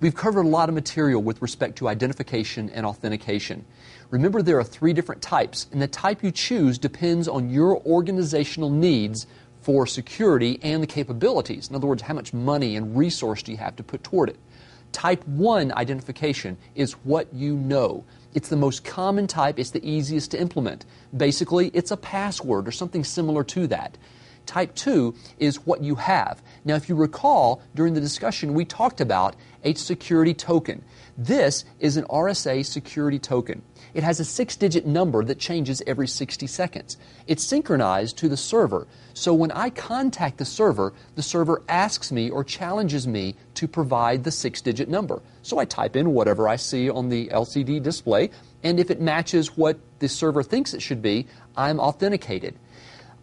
We've covered a lot of material with respect to identification and authentication. Remember, there are three different types, and the type you choose depends on your organizational needs for security and the capabilities. In other words, how much money and resource do you have to put toward it? Type 1 identification is what you know. It's the most common type, it's the easiest to implement. Basically, it's a password or something similar to that. Type 2 is what you have. Now, if you recall, during the discussion, we talked about a security token. This is an RSA security token. It has a six digit number that changes every 60 seconds. It's synchronized to the server. So when I contact the server, the server asks me or challenges me to provide the six digit number. So I type in whatever I see on the LCD display, and if it matches what the server thinks it should be, I'm authenticated.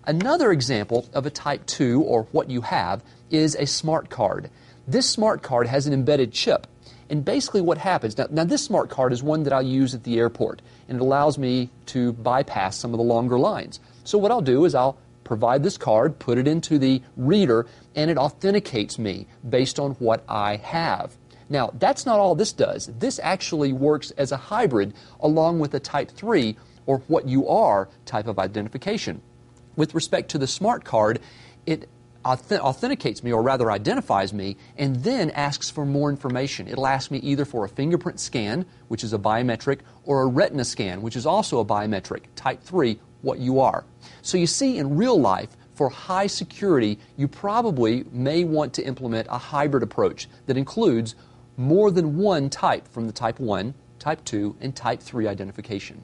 Another example of a type 2 or what you have is a smart card. This smart card has an embedded chip. And basically, what happens now, now, this smart card is one that I'll use at the airport, and it allows me to bypass some of the longer lines. So, what I'll do is I'll provide this card, put it into the reader, and it authenticates me based on what I have. Now, that's not all this does. This actually works as a hybrid along with a Type 3 or what you are type of identification. With respect to the smart card, it authenticates me, or rather identifies me, and then asks for more information. It'll ask me either for a fingerprint scan, which is a biometric, or a retina scan, which is also a biometric, type 3, what you are. So you see, in real life, for high security, you probably may want to implement a hybrid approach that includes more than one type from the type 1, type 2, and type 3 identification.